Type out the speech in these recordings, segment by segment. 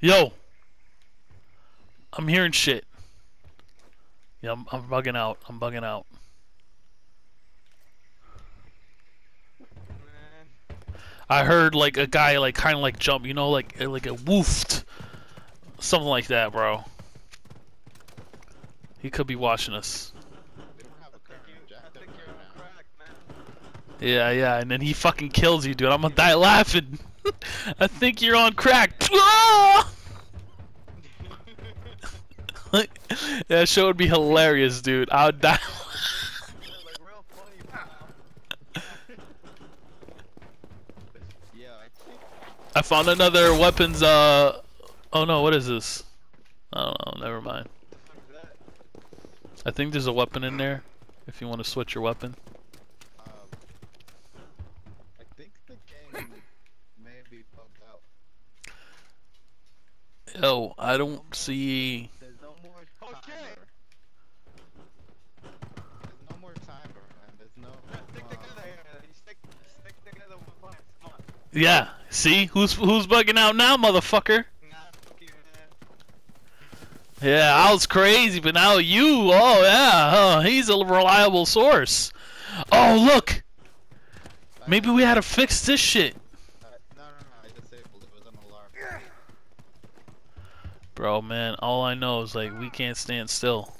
Yo. I'm hearing shit. Yeah, I'm, I'm bugging out. I'm bugging out. I heard like a guy like kind of like jump, you know, like like a woofed, something like that, bro. He could be watching us. Yeah, yeah, and then he fucking kills you, dude. I'm gonna die laughing. I think you're on crack. Ah! That show would be hilarious, dude. I would die. like real funny, pal. yeah, I found another weapons. Uh, oh no, what is this? I don't know. Never mind. I think there's a weapon in there. If you want to switch your weapon. Um, I think the game may be bugged out. Yo, I don't see. There's no more timer. There's no more timer, and there's no. Stick um, together here. You stick, stick together with fun. Come on. Yeah, see who's who's bugging out now, motherfucker. Yeah, I was crazy, but now you. Oh yeah, huh, he's a reliable source. Oh look, maybe we had to fix this shit, bro. Man, all I know is like we can't stand still.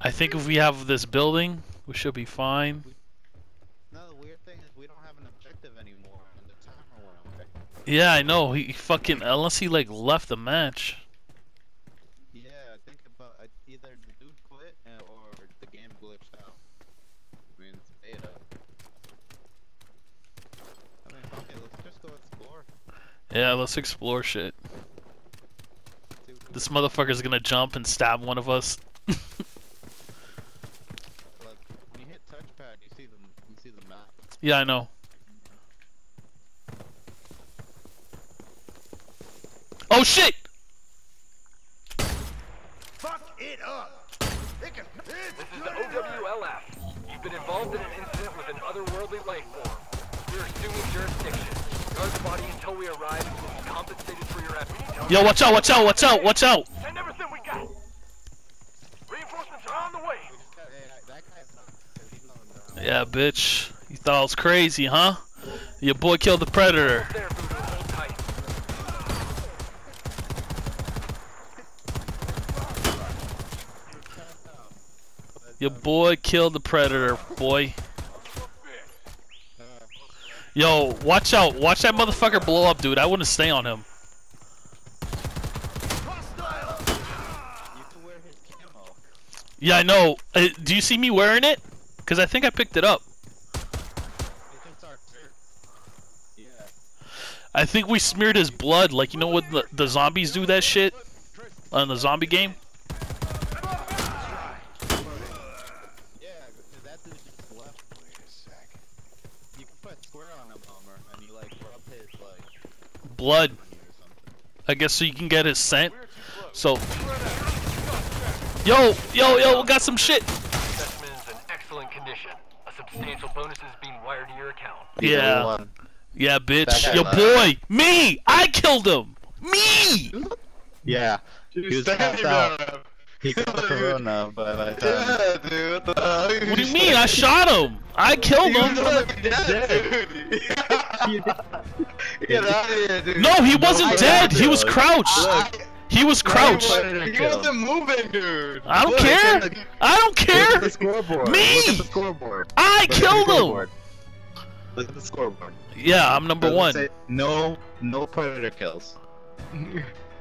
I think if we have this building, we should be fine. No, the weird thing is we don't have an objective anymore, and the timer went away. Yeah, I know. He fucking unless he like left the match. Yeah, I think about either the dude quit uh, or the game glitched out. I mean, it's beta. I mean, it, let's just go explore. Yeah, let's explore shit. See what we This motherfucker's gonna jump and stab one of us. Look, when you hit touchpad, you see the you see the map. yeah, I know. Oh shit! Fuck it up. It can, This is the OWLF. You've been involved in an incident with an otherworldly life form. We're assuming jurisdiction. Guard the body until we arrive and will be compensated for your efforts. Yo, watch out! Watch out! Watch out! Watch out! Send everything we got. Reinforcements are on the way. Hey, that guy's not. He's going down. Yeah, bitch. You thought I was crazy, huh? Your boy killed the predator. Your boy killed the predator, boy. Yo, watch out! Watch that motherfucker blow up, dude. I wouldn't stay on him. Yeah, I know. Uh, do you see me wearing it? Cause I think I picked it up. I think we smeared his blood, like you know what the, the zombies do that shit on the zombie game. Yeah, because that dude just left. Wait a sec. You can put square on a bomber and you like rub his like Blood, knee or something. I guess, so you can get his scent. So, yo, yo, yo, we got some shit. Specimen is in excellent condition. A substantial bonus is being wired to your account. Yeah, yeah, bitch. That guy Yo, left. boy, me, I killed him. Me. Yeah. He was passed out. He got the corona, but I Yeah, dude. What the hell? What do you mean? I shot him. I killed He him. fucking dead, dude. Get out of here, dude. No, he wasn't I dead. He was crouched. Look, He was crouched. Predator he kill. wasn't moving, dude. I don't Look, care. look, I don't Look at the care. scoreboard. Me! Look at the scoreboard. I Look killed him. Look at the scoreboard. Yeah, I'm number Doesn't one. no, no predator kills.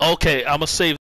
Okay, I'm gonna save.